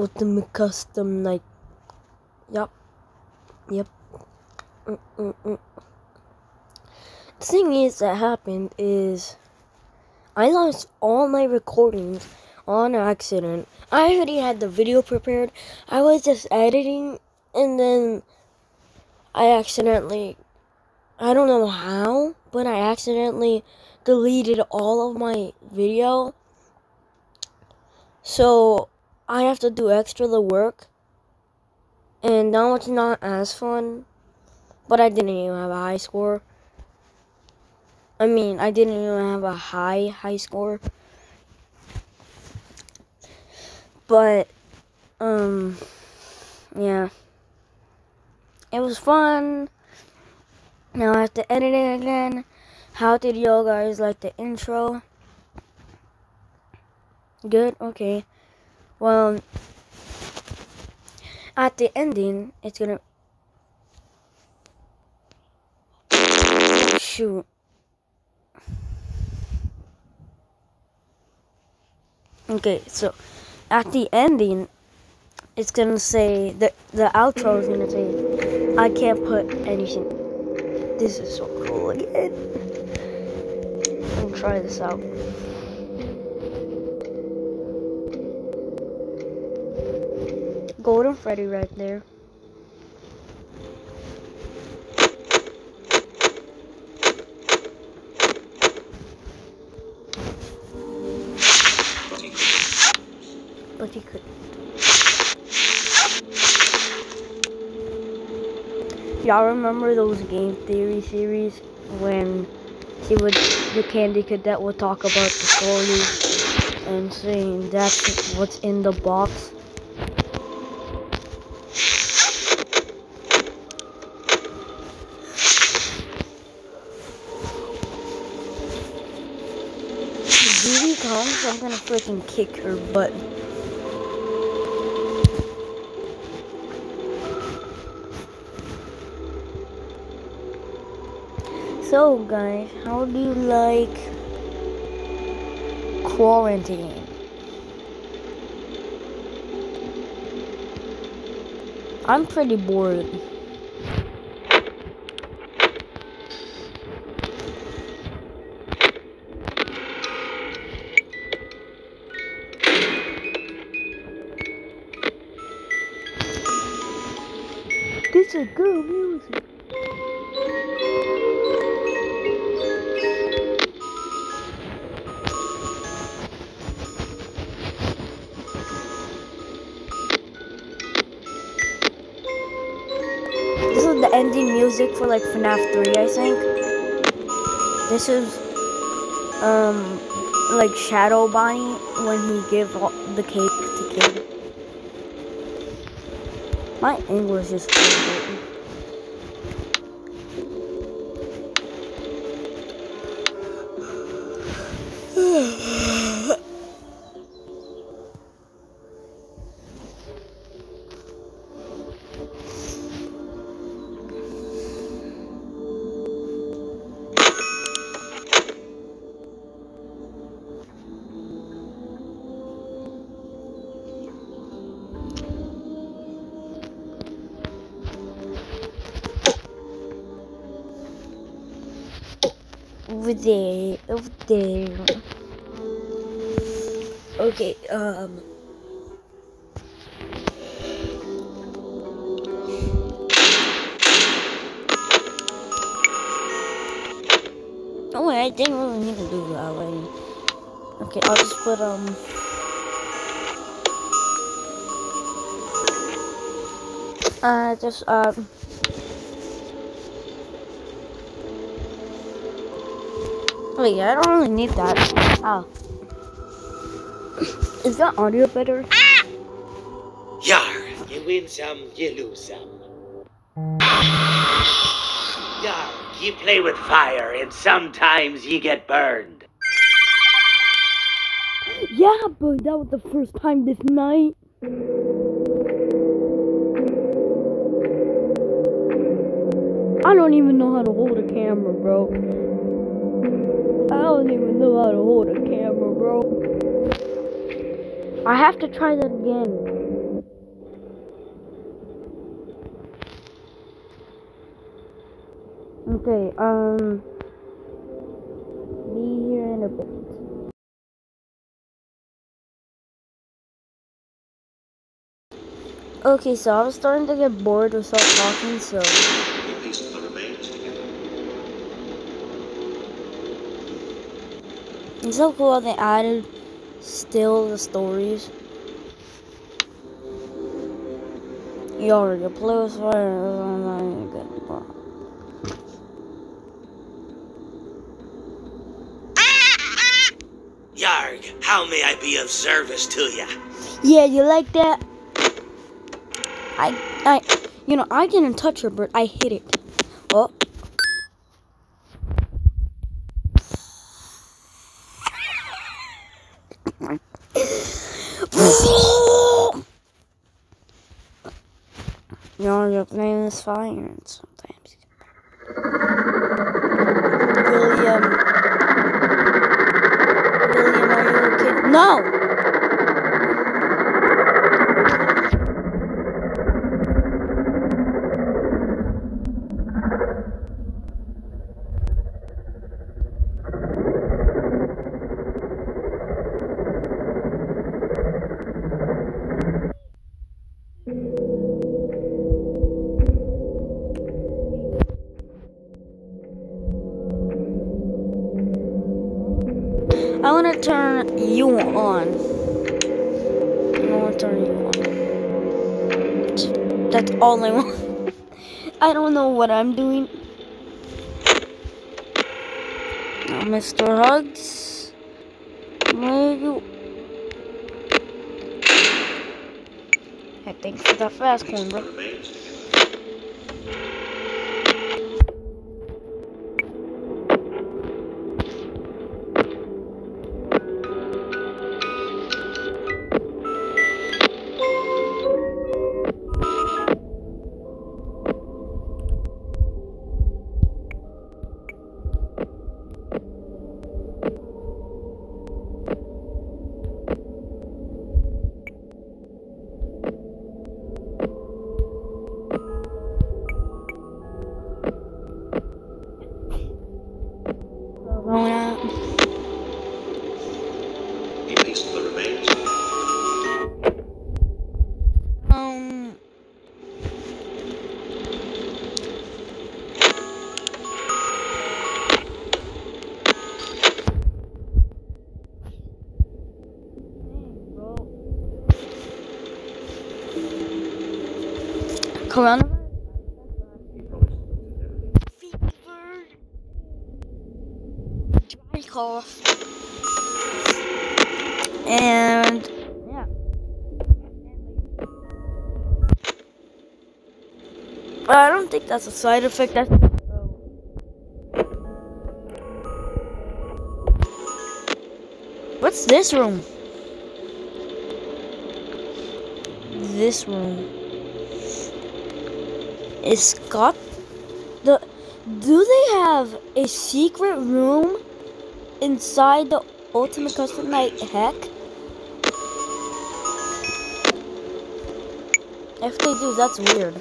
Ultimate custom night. Yup. Yep. Mm -mm -mm. The thing is that happened is I lost all my recordings on accident. I already had the video prepared. I was just editing and then I accidentally I don't know how, but I accidentally deleted all of my video. So I have to do extra the work. And now it's not as fun. But I didn't even have a high score. I mean, I didn't even have a high, high score. But, um, yeah. It was fun. Now I have to edit it again. How did y'all guys like the intro? Good? Okay. Well, at the ending, it's gonna... Shoot. Okay, so at the ending, it's gonna say the the outro is gonna say, "I can't put anything." This is so cool again. Me try this out. Golden Freddy right there. But he couldn't. Y'all remember those game theory series when he would the candy cadet would talk about the story and saying that's what's in the box? Diddy comes, I'm gonna freaking kick her butt. So guys, how do you like quarantine? I'm pretty bored. Good music. This is the ending music for like FNAF 3, I think. This is um like Shadow Bonnie when he give the cake to Kid. My English is horrible. Over there, over there. Okay, um. Oh wait, I didn't really need to do that already. Okay, I'll just put, um. Uh, just, um. Oh, Wait, I don't really need that. Oh. Is that audio better? Yar, you win some, you lose some. Yar, you play with fire and sometimes you get burned. Yeah, but that was the first time this night. I don't even know how to hold a camera, bro. I don't even know how to hold a camera, bro. I have to try that again. Okay, um, be here in a bit. Okay, so I'm starting to get bored without talking, so... It's so cool how they added still the stories. Yo, you play with fire. Yarg, how may I be of service to ya? Yeah, you like that? I, I, you know, I didn't touch her, but I hit it. Oh. You know, you're playing this fire and sometimes. William. William, are you okay? No! Where you? Hey, thanks for the bro. remains together. Everything. Fever. Dry cough. And yeah. I don't think that's a side effect. That's What's this room? This room. Is Scott the do they have a secret room inside the Ultimate Custom Night Heck? If they do, that's weird.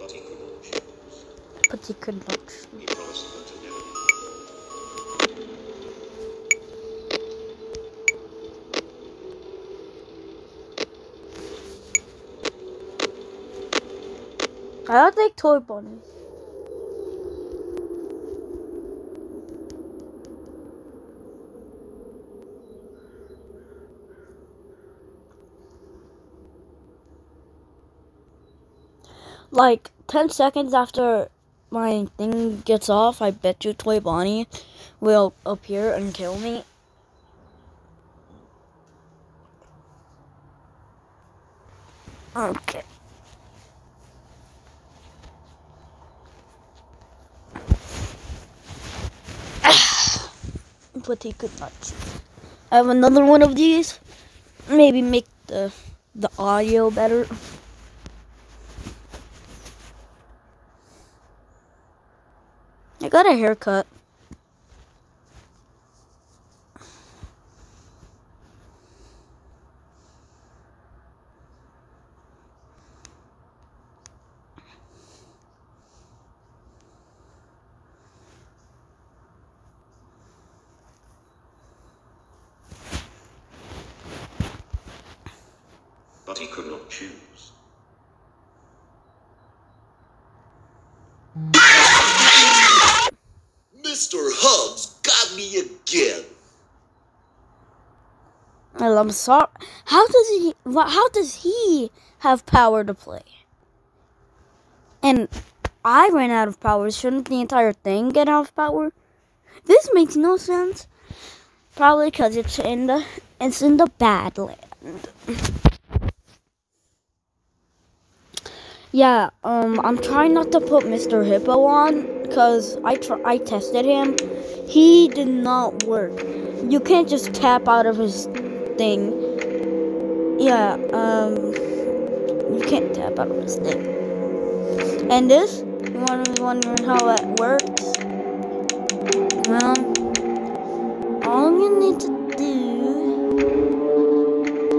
But he could not choose. But he could. I don't like toy bunnies. Like 10 seconds after my thing gets off, I bet you Toy Bonnie will appear and kill me. Okay. but he could not. I have another one of these. Maybe make the the audio better. I got a haircut. But he could not choose. Mr. Hubbs got me again. Well, I'm sorry. How does he? How does he have power to play? And I ran out of power. Shouldn't the entire thing get out of power? This makes no sense. Probably because it's in the it's in the Badland. Yeah, um, I'm trying not to put Mr. Hippo on because I tr- I tested him. He did not work. You can't just tap out of his thing. Yeah, um, you can't tap out of his thing. And this, you want to wondering how that works? Well, all you need to do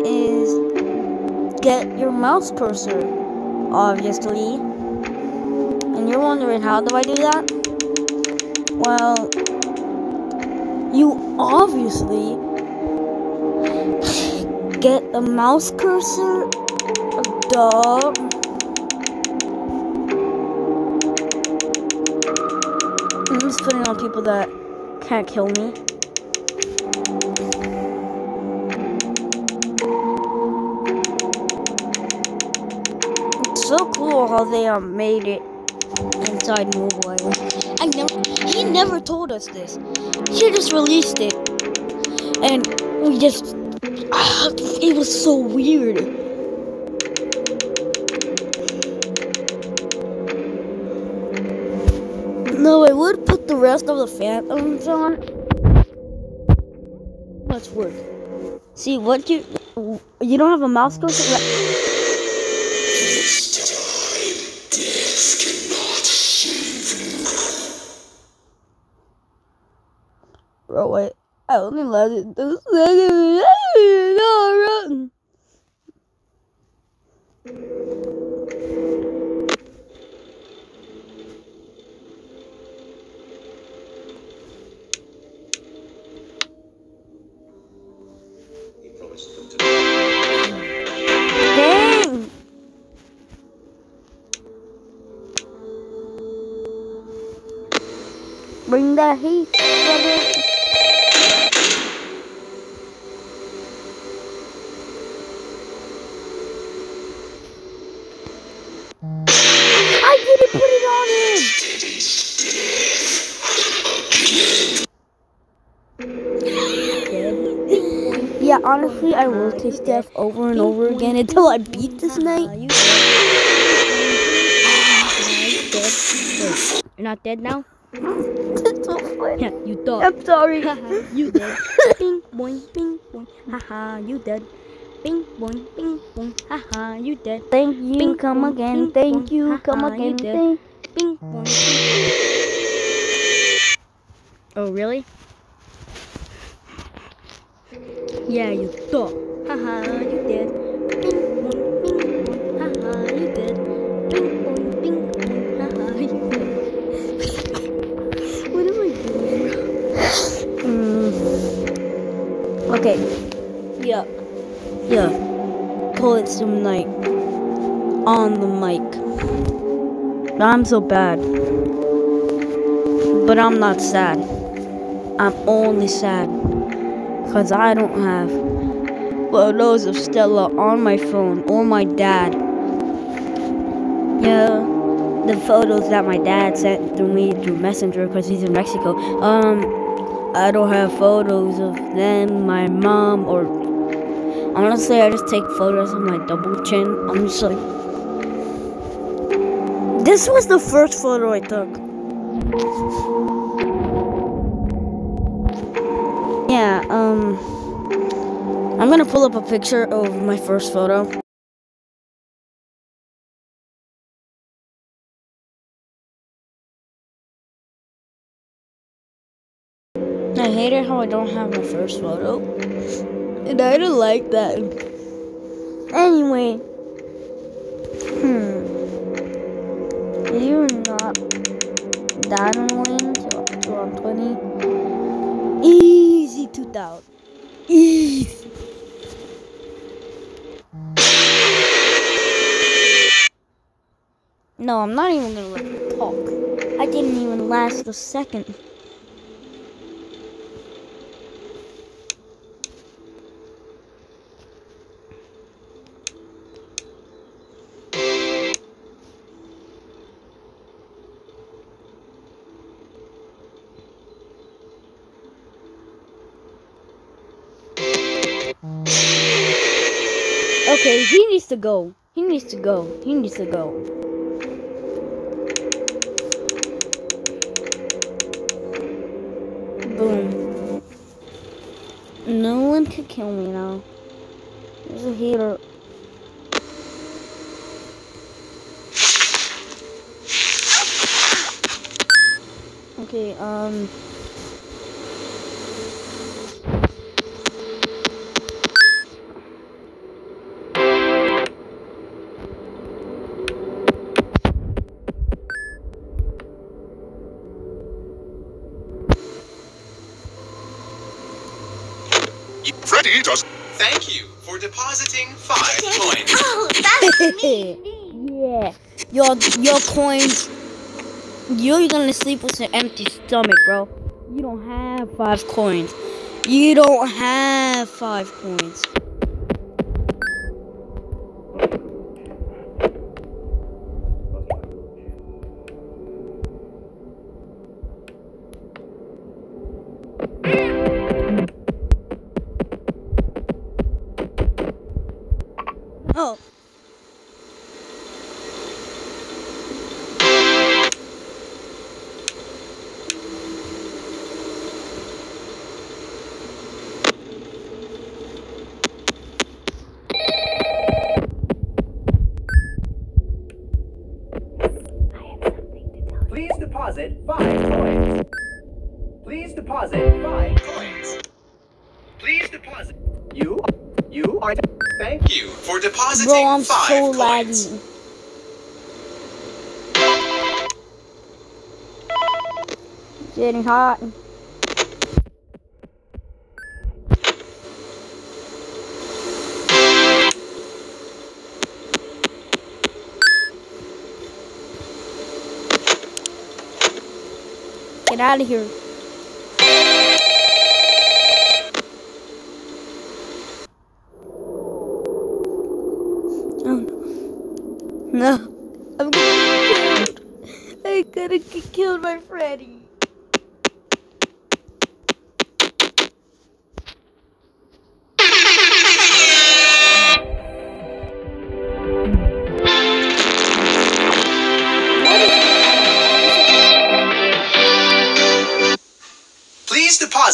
is get your mouse cursor, obviously. And you're wondering, how do I do that? Well, you obviously get the mouse cursor. Duh. I'm just putting on people that can't kill me. It's so cool how they um, made it inside mobile. I never, he never told us this. He just released it, and we just, it was so weird. No, I would put the rest of the phantoms on. Let's work. See what you you don't have a mouse save Bro, wait. I only lasted two Bring that heat, brother. I didn't put it on him. Yeah, honestly, I will taste death over and over again until I beat this night. You're not dead now? That's so funny. Yeah, you thought. I'm sorry. you dead. Bing boing, bing boing. Haha, you dead. Bing boing, bing boing. Haha, you dead. Thank you. Bing, Come bong, again. bing, Thank bong. you. Come Haha, you again. did. Thank Bing boing. Oh, really? Yeah, you thought. Haha, you dead. Bing boing, bing boing. Haha, you dead. Bing boing, bing boing. Haha, you dead. what am I doing? Mm. Okay. It some night. On the mic. I'm so bad. But I'm not sad. I'm only sad. Because I don't have photos of Stella on my phone or my dad. Yeah. The photos that my dad sent through me through Messenger because he's in Mexico. Um, I don't have photos of them, my mom, or honestly, I just take photos of my double chin. I'm just like, this was the first photo I took. Yeah, um, I'm gonna pull up a picture of my first photo. I hate it how I don't have my first photo. And I don't like that. Anyway. Hmm. You're not that annoying to, to I'm 20. Easy to doubt. Easy. No, I'm not even gonna let you talk. I didn't even last a second. Okay, he needs to go. He needs to go. He needs to go. Boom. No one can kill me now. There's a heater. Okay, um. Freddy does. Thank you for depositing five coins. Oh, that's me. yeah. Your your coins. You're gonna sleep with an empty stomach, bro. You don't have five coins. You don't have five coins. Please deposit five coins. Please deposit five coins. Please deposit. You, you are. Thank you. You for depositing Bro, I'm five so coins. laggy. Getting hot. Get out of here. Oh no. No. I'm gonna get killed. I'm gonna get killed by Freddy.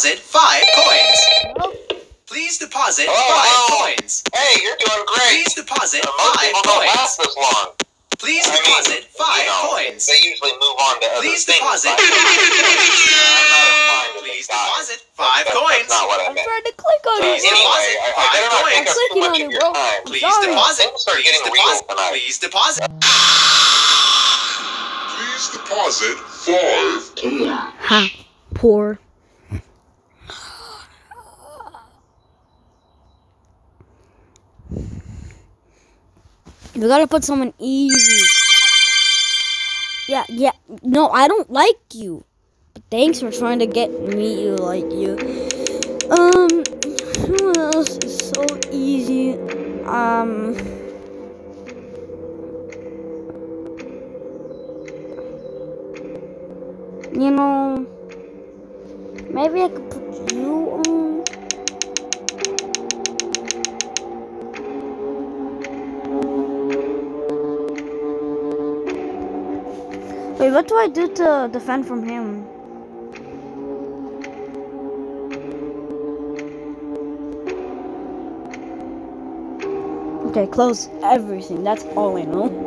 Deposit five coins. Please deposit Oh, five oh. coins. Hey, you're doing great. Please deposit Uh, most five people don't coins. last this long. Please I mean, deposit five you know, coins. They usually move on to other Please things. deposit but- five coins. I'm not implying to Please be bad. deposit five That's- coins. That's not what I I'm meant. trying to click on it. Please anyway, deposit I, I five better not coins. take up too clicking much on of it, your bro. time. Please Sorry. deposit. Things are Please getting real deposit. tonight. Please deposit. Please deposit five. Ha. Poor. You gotta put someone easy. Yeah, yeah. No, I don't like you. But thanks for trying to get me to like you. Um, who else is so easy? Um. You know, maybe I could put you on. Wait, what do I do to defend from him? Okay, close everything. That's all I know.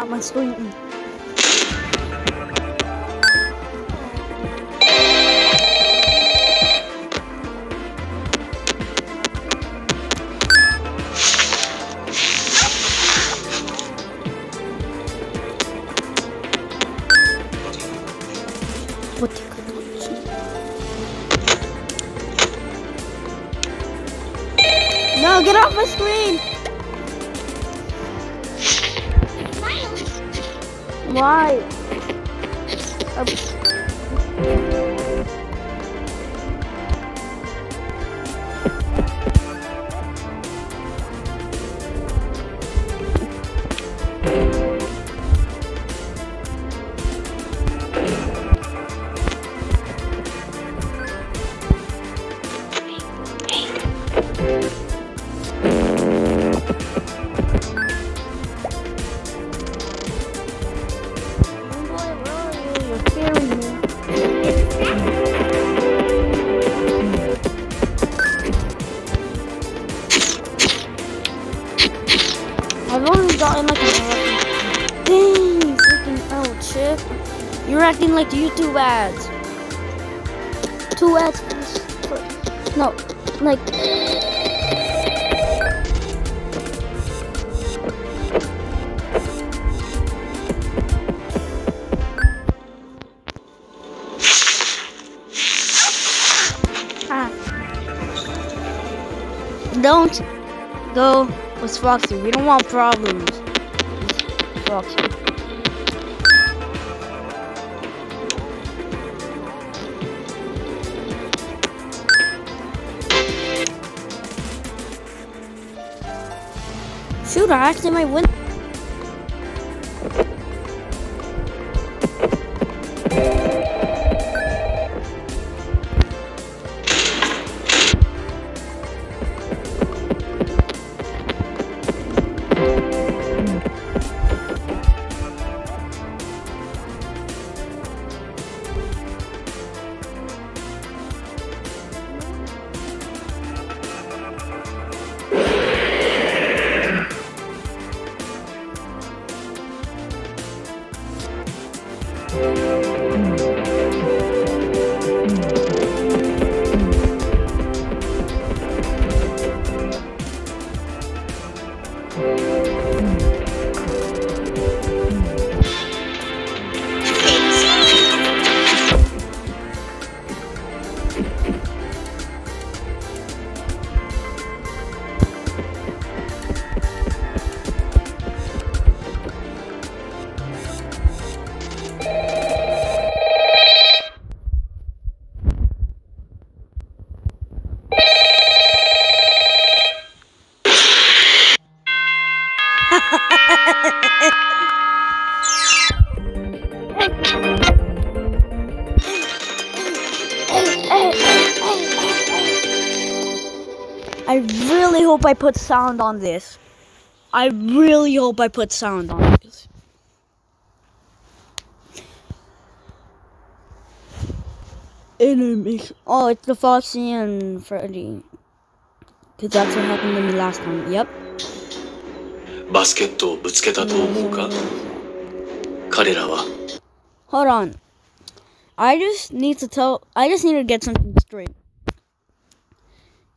Hey, get Don't go with Foxy. We don't want problems. Foxy. Shoot, I actually might win. I really hope I put sound on this. I really hope I put sound on this. Enemies. Oh, it's the Foxy and Freddy. Because that's what happened to me last time. Yep. バスケットをぶつけたと思うか彼らは Hold on. I just need to tell. I just need to get something straight.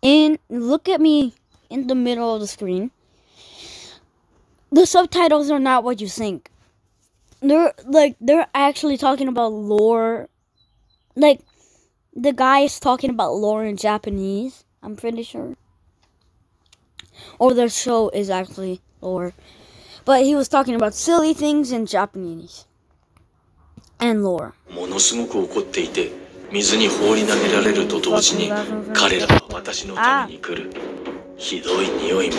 And look at me in the middle of the screen. The subtitles are not what you think. They're like they're actually talking about lore. Like the guy is talking about lore in Japanese. I'm pretty sure. Or the show is actually lore. But he was talking about silly things in Japanese. And lore. ものすごく怒っていて 水に放り投げられると同時に彼らは私のために来る。ひどい匂いも。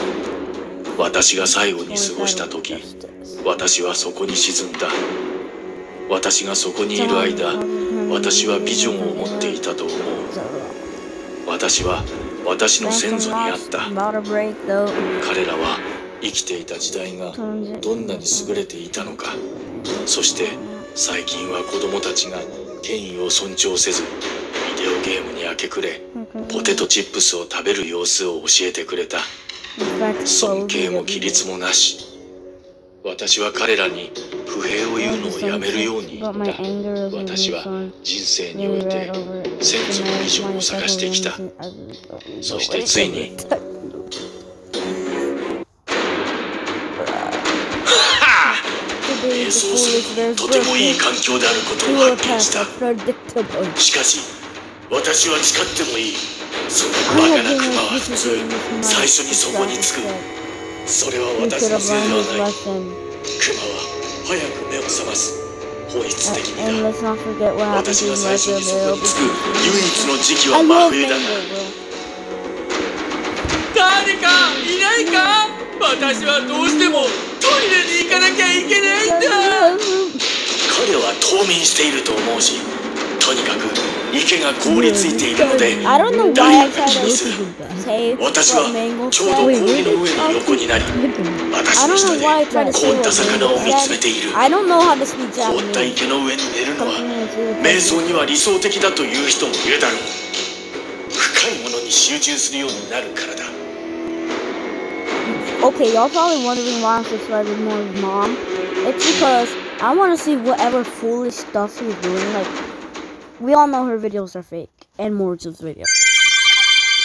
私が最後に過ごした時私はそこに沈んだ。私がそこにいる間私はビジョンを持っていたと思う。私は私の先祖にあった.彼らは生きていた時代がどんなに優れていたのか。そして最近は子供たちが権威を尊重せずビデオゲームに明け暮れポテトチップスを食べる様子を教えてくれた。尊敬も規律もなし。私は彼らに不平を言うのをやめるように言った。私は人生において先祖のビジョンを探してきた。そしてついに瞑想するとてもいい環境であることを発見した。しかし私は誓ってもいい。そのバカなクマは普通。最初にそこにつく。それは私のせいではない.クマは早く目を覚ます。本質的にだ。私が最初にそこにつく.唯一の時期は真冬だ。Bro. 誰かいないか私はどうしてもトイレに行かなきゃいけないんだ。彼は冬眠していると思うしとにかく池が凍りついているのでダイ気にす。る私はちょうど氷の上の横になり私の下で凍った魚を見つめている。凍った池の上に寝るのは瞑想には理想的だという人もいるだろう。深いものに集中するようになるからだ。Okay, y'all probably wondering why I'm subscribed with more of mom. It's because I want to see whatever foolish stuff she's doing. Like, we all know her videos are fake, and Morge's videos.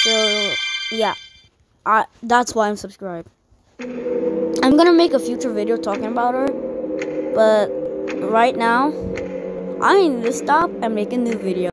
So, yeah, I that's why I'm subscribed. I'm gonna make a future video talking about her, but right now, I need to stop and make a new video.